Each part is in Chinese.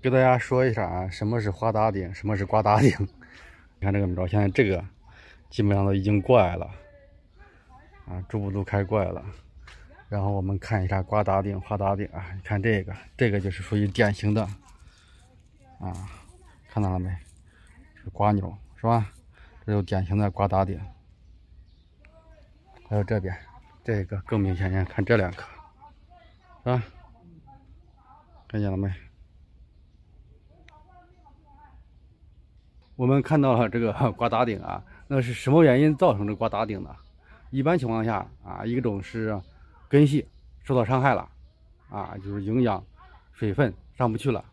给大家说一下啊，什么是花打顶，什么是瓜打顶。你看这个苗，现在这个基本上都已经过来了，啊，逐步都开过来了。然后我们看一下瓜打顶、花打顶啊，你看这个，这个就是属于典型的啊，看到了没？是瓜扭是吧？这就典型的瓜打顶。还有这边这个更明显，你看这两颗，是吧？看见了没？我们看到了这个 瓜打顶啊，那是什么原因造成这瓜打顶的？一般情况下啊，一种是根系受到伤害了，啊，就是营养、水分上不去了，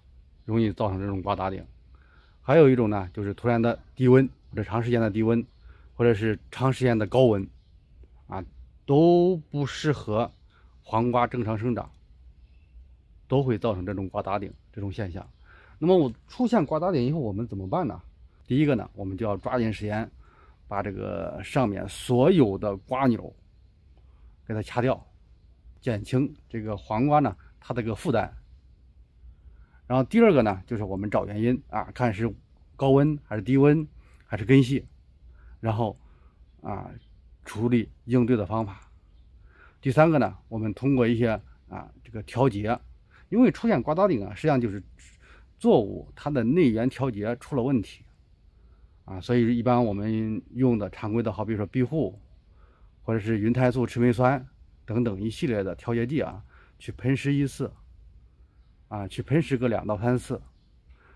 容易造成这种瓜打顶。还有一种呢，就是突然的低温或者长时间的低温，或者是长时间的高温，啊，都不适合黄瓜正常生长，都会造成这种瓜打顶这种现象。那么我出现瓜打顶以后，我们怎么办呢？第一个呢，我们就要抓紧时间，把这个上面所有的瓜扭给它掐掉，减轻这个黄瓜呢它这个负担。然后第二个呢，就是我们找原因啊，看是高温还是低温还是根系，然后啊处理应对的方法。第三个呢，我们通过一些啊这个调节，因为出现瓜打顶啊，实际上就是作物它的内源调节出了问题。啊，所以一般我们用的常规的，好比说庇护，或者是芸苔素、赤霉酸等等一系列的调节剂啊，去喷施一次，啊，去喷施个两到三次，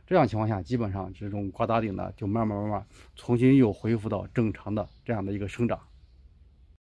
这样情况下，基本上这种刮打顶呢，就慢慢慢慢重新又恢复到正常的这样的一个生长。